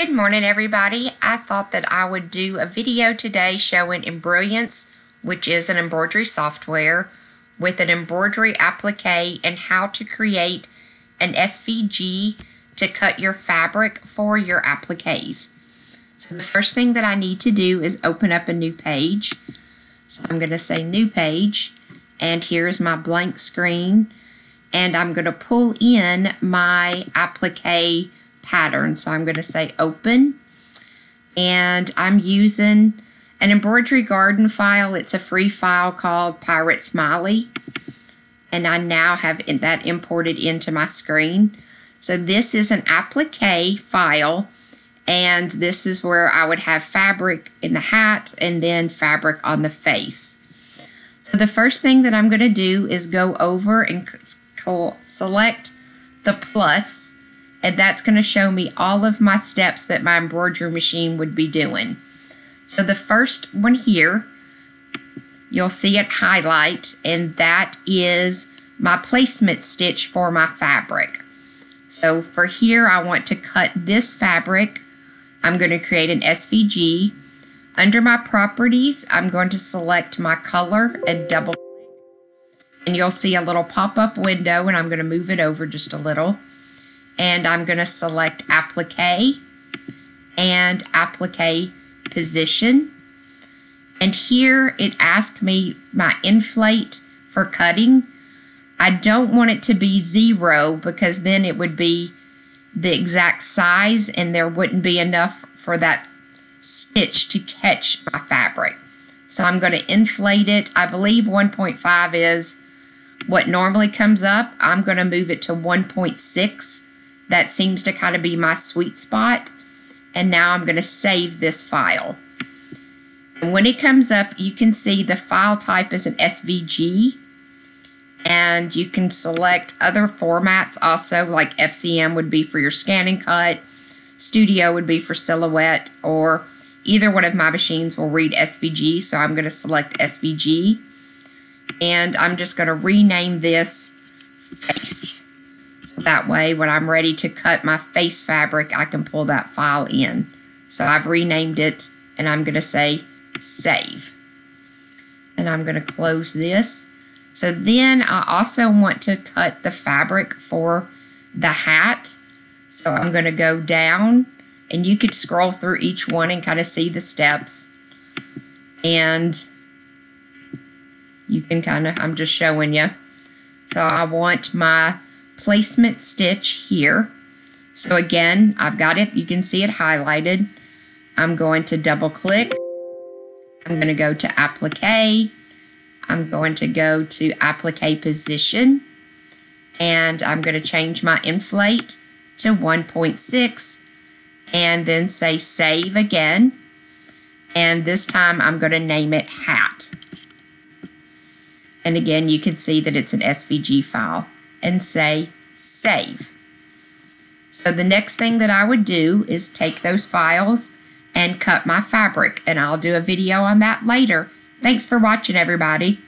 Good morning, everybody. I thought that I would do a video today showing Embrilliance, which is an embroidery software, with an embroidery applique and how to create an SVG to cut your fabric for your appliques. So the first thing that I need to do is open up a new page. So I'm going to say new page, and here's my blank screen, and I'm going to pull in my applique pattern. So I'm going to say open and I'm using an embroidery garden file. It's a free file called Pirate Smiley and I now have that imported into my screen. So this is an applique file and this is where I would have fabric in the hat and then fabric on the face. So the first thing that I'm going to do is go over and select the plus and that's going to show me all of my steps that my embroidery machine would be doing. So the first one here, you'll see it highlight, and that is my placement stitch for my fabric. So for here, I want to cut this fabric. I'm going to create an SVG. Under my properties, I'm going to select my color and double. And you'll see a little pop-up window, and I'm going to move it over just a little and I'm going to select applique and applique position. And here it asks me my inflate for cutting. I don't want it to be zero because then it would be the exact size and there wouldn't be enough for that stitch to catch my fabric. So I'm going to inflate it. I believe 1.5 is what normally comes up. I'm going to move it to 1.6 that seems to kind of be my sweet spot. And now I'm going to save this file. And when it comes up, you can see the file type is an SVG. And you can select other formats also, like FCM would be for your ScanNCut, Studio would be for silhouette, or either one of my machines will read SVG. So I'm going to select SVG. And I'm just going to rename this face. That way, when I'm ready to cut my face fabric, I can pull that file in. So I've renamed it and I'm going to say save. And I'm going to close this. So then I also want to cut the fabric for the hat. So I'm going to go down and you could scroll through each one and kind of see the steps. And you can kind of, I'm just showing you. So I want my placement stitch here. So again, I've got it, you can see it highlighted. I'm going to double click. I'm going to go to applique. I'm going to go to applique position and I'm going to change my inflate to 1.6 and then say save again. And this time I'm going to name it hat. And again, you can see that it's an SVG file and say save. So the next thing that I would do is take those files and cut my fabric and I'll do a video on that later. Thanks for watching everybody.